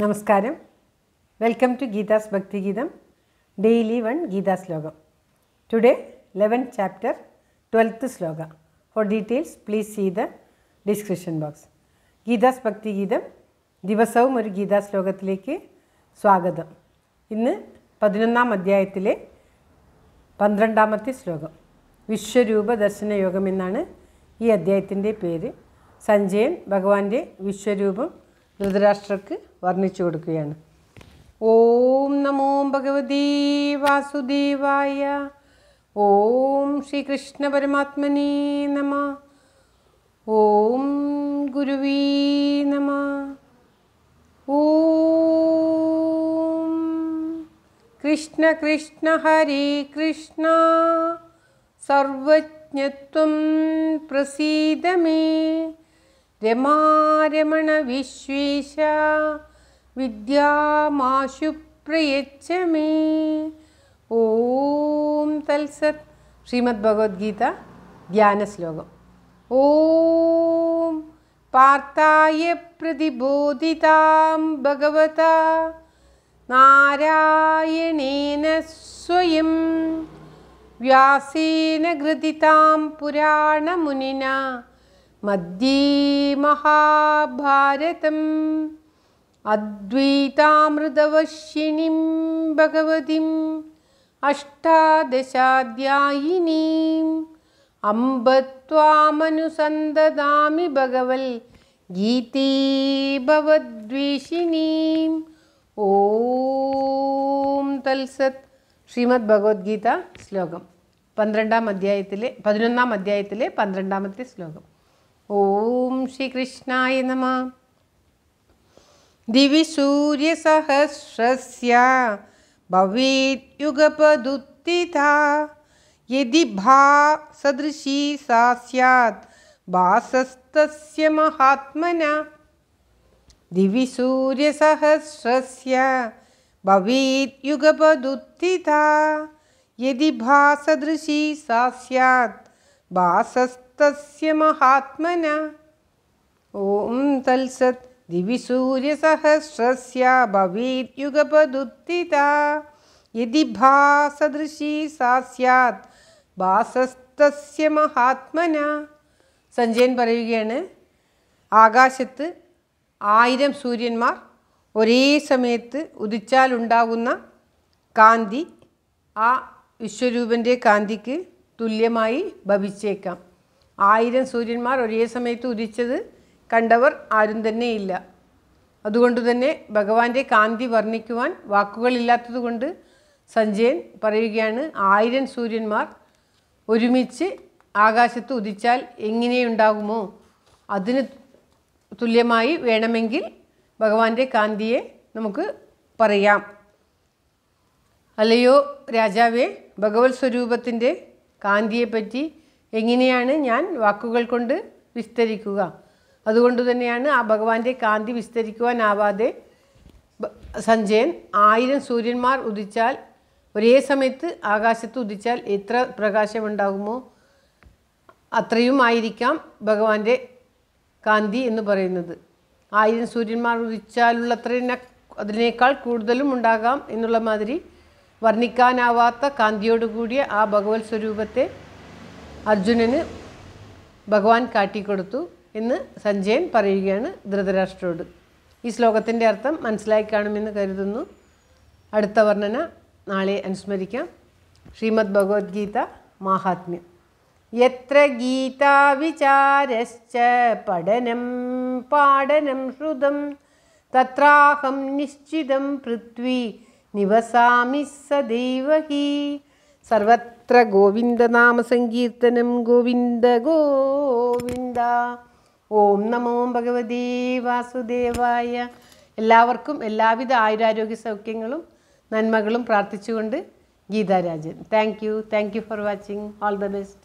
നമസ്കാരം. Welcome to Geetha's Bhaktigeetham daily one Gita shlokam. Today eleven chapter twelfth shloka. For details please see the description box Geetha's Bhaktigeetham ദിവസവും ഒരു ഗീതാ ശ്ലോകത്തിലേക്ക് സ്വാഗതം. ഇന്ന് പതിനൊന്നാം അധ്യായത്തിലെ പന്ത്രണ്ടാമത്തെ ശ്ലോകം. വിശ്വരൂപ ദർശന യോഗം എന്നാണ് ഈ അധ്യായത്തിന്റെ പേര്. സഞ്ജയൻ ഭഗവാന്റെ വിശ്വരൂപം ധൃതരാഷ്ട്രക്ക് വർണിച്ചു കൊടുക്കുകയാണ്. ഓം നമോ ഭഗവതീ വാസുദേവായ ഓം ശ്രീകൃഷ്ണ പരമാത്മനീ നമ ഓം ഗുരുവീ നമ ഓം കൃഷ്ണ കൃഷ്ണ ഹരി കൃഷ്ണ സർവജ്ഞത്വം പ്രസീദ മേ രമാരമണ വിശ്വേശ വിദ്യാമാശു പ്രയച്ഛ മേ. ഓം തൽസത് ശ്രീമദ് ഭഗവത്ഗീത ധ്യാനശ്ലോകം. ഓം പാർത്ഥായ പ്രതിബോധിതാം ഭഗവത നാരായണേന സ്വയം വ്യാസേന ഘൃതിതാം പുരാണമുനിന മധ്യേ മഹാഭാരതം അദ്വൈതാമൃതവശ്യിനിം ഭഗവതിം അഷ്ടാദശാധ്യായിനീം അമ്പത്വാമനുസന്തദാമി ഭഗവൽ ഗീതേ ഭവദ്വേഷിണീം ഓം തൽസത് ശ്രീമദ് ഭഗവത്ഗീത ശ്ലോകം. പന്ത്രണ്ടാം അധ്യായത്തിലെ പതിനൊന്നാം അധ്യായത്തിലെ പന്ത്രണ്ടാമത്തെ ശ്ലോകം. ഓം ശ്രീകൃഷ്ണായ നമ ദിവി സൂര്യസഹസ്രസ്യ ഭവേദ്യുഗപദുത്തിഥ യദി ഭാ സദൃശീ സാ സ്യാത് ഭാസസ്തസ്യ മഹാത്മന ദിവി സൂര്യസഹസ്രസ്യ ഭവേദ്യുഗപദുത്തിഥ യദി ഭാ സദൃശീ സാ സ്യാത് മഹാത്മന ഓം തൽസത് ദിവി സൂര്യസഹസ്രസ്യ ഭവേദ്യുഗപദുത്തിത യദി ഭാ സദൃശീ സാ സ്യാത് ഭാസസ്തസ്യ മഹാത്മന സഞ്ജയൻ പറയുകയാണ് ആകാശത്ത് ആയിരം സൂര്യന്മാർ ഒരേ സമയത്ത് ഉദിച്ചാലുണ്ടാകുന്ന കാന്തി ആ വിശ്വരൂപന്റെ കാന്തിക്ക് തുല്യമായി ഭവിച്ചേക്കാം. ആയിരം സൂര്യന്മാർ ഒരേ സമയത്ത് ഉദിച്ചത് കണ്ടവർ ആരും തന്നെ ഇല്ല അതുകൊണ്ട് തന്നെ ഭഗവാന്റെ കാന്തി വർണിക്കുവാൻ വാക്കുകളില്ലാത്തതുകൊണ്ട് സഞ്ജയൻ പറയുകയാണ് ആയിരം സൂര്യന്മാർ ഒരുമിച്ച് ആകാശത്ത് ഉദിച്ചാൽ എങ്ങനെയുണ്ടാകുമോ? അതിന് തുല്യമായി വേണമെങ്കിൽ ഭഗവാന്റെ കാന്തിയെ നമുക്ക് പറയാം. അല്ലയോ രാജാവേ ഭഗവത് സ്വരൂപത്തിന്റെ കാന്തിയെപ്പറ്റി എങ്ങനെയാണ് ഞാൻ വാക്കുകൾ കൊണ്ട് വിസ്തരിക്കുക? അതുകൊണ്ട് തന്നെയാണ് ആ ഭഗവാന്റെ കാന്തി വിസ്തരിക്കുവാനാവാതെ സഞ്ജയൻ ആയിരം സൂര്യന്മാർ ഉദിച്ചാൽ ഒരേ സമയത്ത് ആകാശത്ത് ഉദിച്ചാൽ എത്ര പ്രകാശമുണ്ടാകുമോ അത്രയും ആയിരിക്കാം ഭഗവാന്റെ കാന്തി എന്ന് പറയുന്നത്. ആയിരം സൂര്യന്മാർ ഉദിച്ചാലുള്ള ഉദിച്ചാലുള്ളത്ര അതിനേക്കാൾ കൂടുതലും ഉണ്ടാകാം എന്നുള്ള മാതിരി വർണിക്കാനാവാത്ത കാന്തിയോടുകൂടിയ ആ ഭഗവത് സ്വരൂപത്തെ അർജുനന് ഭഗവാൻ കാട്ടിക്കൊടുത്തു എന്ന് സഞ്ജയൻ പറയുകയാണ് ധൃതരാഷ്ട്രോട്. ഈ ശ്ലോകത്തിന്റെ അർത്ഥം മനസ്സിലായി കാണുമെന്ന് കരുതുന്നു. അടുത്ത വർണന നാളെ അനുസ്മരിക്കാം. ശ്രീമദ് ഭഗവത്ഗീത മാഹാത്മ്യം. എത്ര ഗീതാവിചാരശ്ച പഠനം പാഠനം ശ്രുതം തത്രാഹം നിശ്ചിതം പൃഥ്വി നിവസാമി സദൈവ ഹി ഗോവിന്ദ നാമസങ്കീർത്തനം ഗോവിന്ദ ഗോവിന്ദ. ഓം നമോ ഭഗവതേ വാസുദേവായ. എല്ലാവർക്കും എല്ലാവിധ ആയുരാരോഗ്യ സൗഖ്യങ്ങളും നന്മകളും പ്രാർത്ഥിച്ചുകൊണ്ട് Geetharajan. Thank you thank you for watching all the best